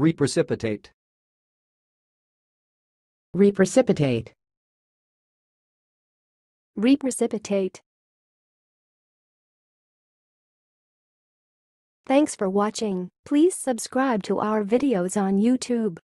Reprecipitate. Reprecipitate. Reprecipitate. Thanks for watching. Please subscribe to our videos on YouTube.